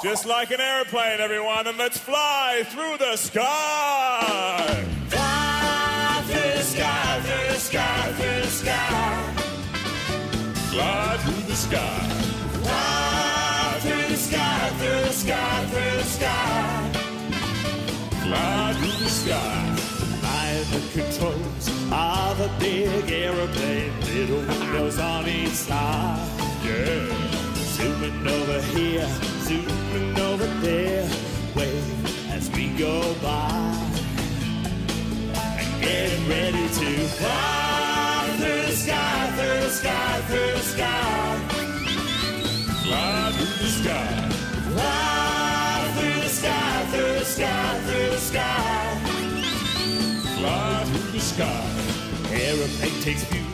Just like an airplane, everyone, and let's fly through the sky. Fly through the sky, through the sky, through the sky. Fly through the sky. Fly through the sky, through the sky, through the sky. Fly through the sky. By the controls of a big aeroplane, little windows on each side. Yeah. Zooming over here, zooming over there, wave as we go by. And get ready to Fly through the sky, through the sky, through the sky. Fly through the sky. Fly through the sky, through the sky, through the sky. Fly through the sky. Aeroplane takes view,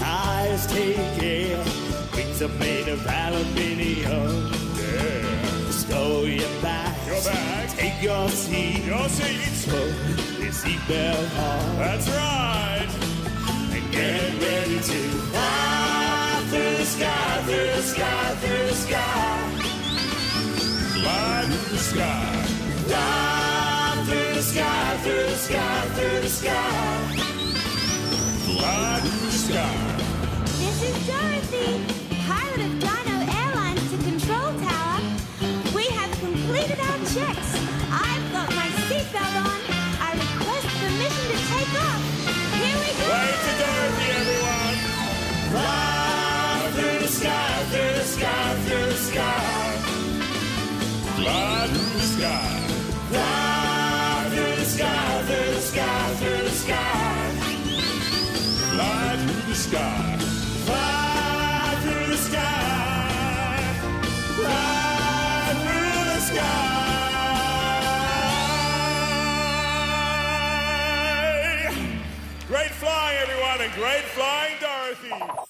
tires take air, wings are made of aluminium. Yeah. Stow your back, Your back. take your seat, Your seats. put your seatbelt on, That's right. and get ready to Fly through the sky, through the sky, through the sky. Fly through the sky. Fly through the sky, through the sky, through the sky. Fly through the sky. This is Dorothy, pilot of Fly through the sky. Fly through the sky, through the sky, through the sky. Fly through the sky. Fly through the sky. Fly through the sky. Great flying, everyone, and great flying, Dorothy.